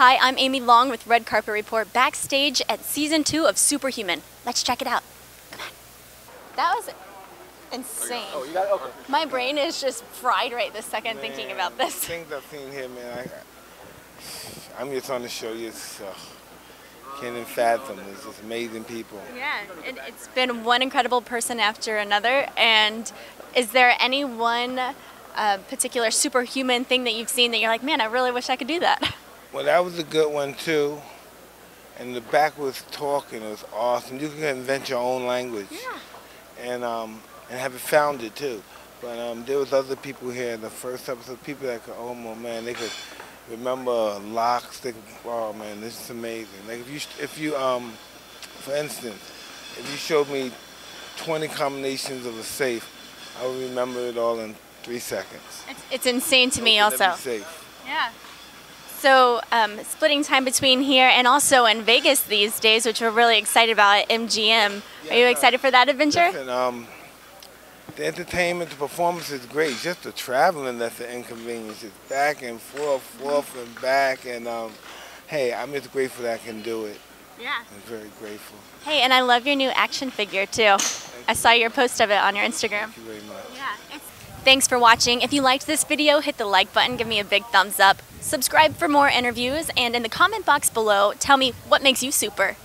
Hi, I'm Amy Long with Red Carpet Report backstage at season two of Superhuman. Let's check it out. Come on. That was insane. Oh, you got it? Okay. My brain is just fried right this second thinking about this. Things I've seen here, man. I, I'm just on the show. You just uh, can't even fathom. It's just amazing people. Yeah, it, it's been one incredible person after another. And is there any one uh, particular superhuman thing that you've seen that you're like, man, I really wish I could do that? Well, that was a good one too. And the backwards talking was awesome. You can invent your own language. Yeah. And um, and have it founded too. But um, there was other people here in the first episode. People that could, oh my man, they could remember locks. They could, oh man, this is amazing. Like if you if you um, for instance, if you showed me 20 combinations of a safe, I would remember it all in three seconds. It's, it's insane to me, also. safe. Yeah. So, um, splitting time between here and also in Vegas these days, which we're really excited about at MGM. Are you Yeah. excited for that adventure? Listen, um, the entertainment, the performance is great. Just the traveling that's an inconvenience. It's back and forth, forth and back. And um, hey, I'm just grateful that I can do it. Yeah. I'm very grateful. Hey, and I love your new action figure too. I saw your post of it on your Instagram. Thank you. Yeah. Thanks for watching. If you liked this video, hit the like button, give me a big thumbs up. Subscribe for more interviews, and in the comment box below, tell me what makes you super.